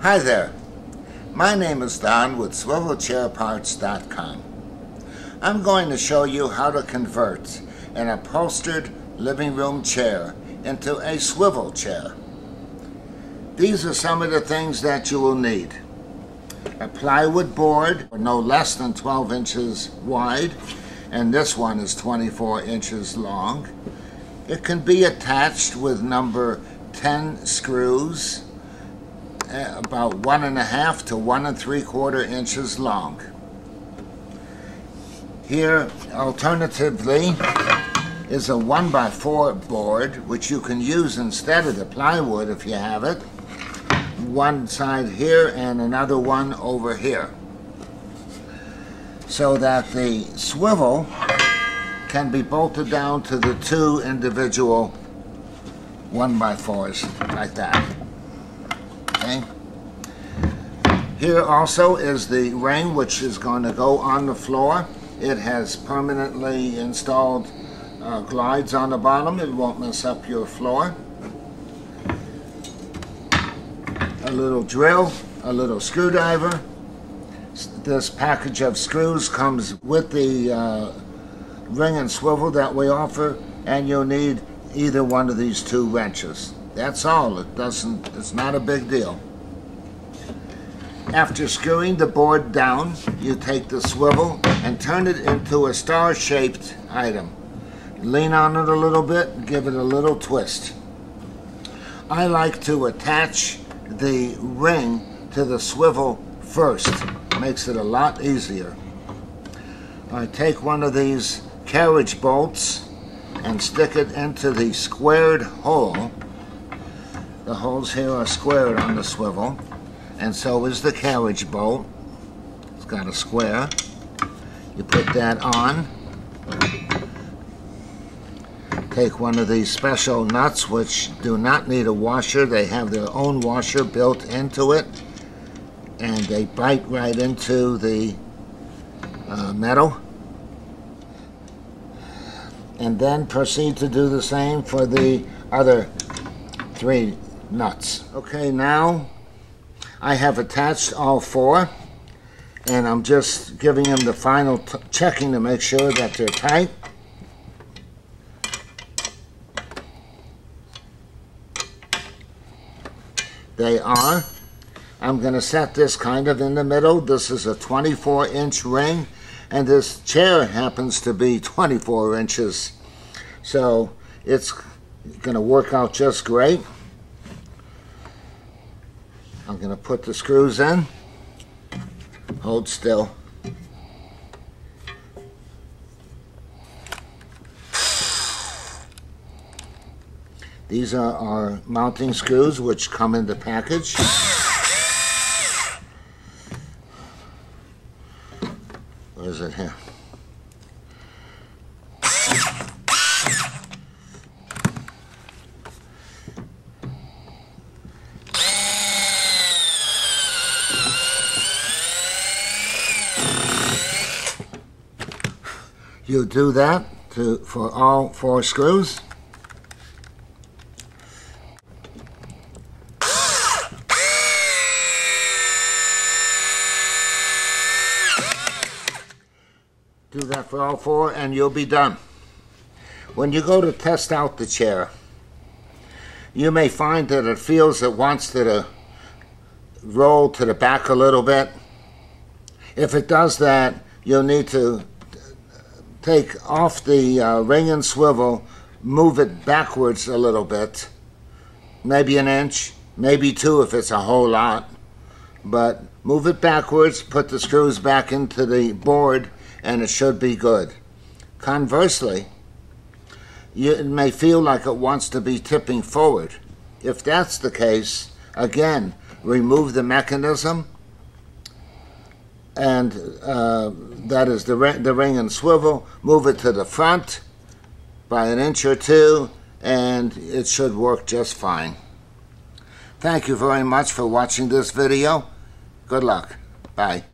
Hi there. My name is Don with SwivelChairParts.com. I'm going to show you how to convert an upholstered living room chair into a swivel chair. These are some of the things that you will need. A plywood board, no less than 12 inches wide, and this one is 24 inches long. It can be attached with number 10 screws about one and a half to one and three quarter inches long. Here, alternatively, is a one by four board, which you can use instead of the plywood if you have it. One side here and another one over here. So that the swivel can be bolted down to the two individual one by fours like that. Okay. Here also is the ring which is going to go on the floor. It has permanently installed uh, glides on the bottom. It won't mess up your floor. A little drill, a little screwdriver. This package of screws comes with the uh, ring and swivel that we offer and you'll need either one of these two wrenches. That's all. It doesn't, it's not a big deal. After screwing the board down, you take the swivel and turn it into a star-shaped item. Lean on it a little bit, and give it a little twist. I like to attach the ring to the swivel first. Makes it a lot easier. I take one of these carriage bolts and stick it into the squared hole the holes here are squared on the swivel, and so is the carriage bolt. It's got a square. You put that on. Take one of these special nuts which do not need a washer. They have their own washer built into it, and they bite right into the uh, metal. And then proceed to do the same for the other three nuts. Okay, now I have attached all four and I'm just giving them the final checking to make sure that they're tight. They are. I'm going to set this kind of in the middle. This is a 24 inch ring and this chair happens to be 24 inches. So it's going to work out just great. I'm going to put the screws in. Hold still. These are our mounting screws which come in the package. Where is it here? You do that to, for all four screws. Do that for all four and you'll be done. When you go to test out the chair, you may find that it feels it wants to roll to the back a little bit. If it does that, you'll need to take off the uh, ring and swivel, move it backwards a little bit, maybe an inch, maybe two if it's a whole lot, but move it backwards, put the screws back into the board, and it should be good. Conversely, you, it may feel like it wants to be tipping forward. If that's the case, again, remove the mechanism and uh, that is the, the ring and swivel, move it to the front by an inch or two, and it should work just fine. Thank you very much for watching this video. Good luck. Bye.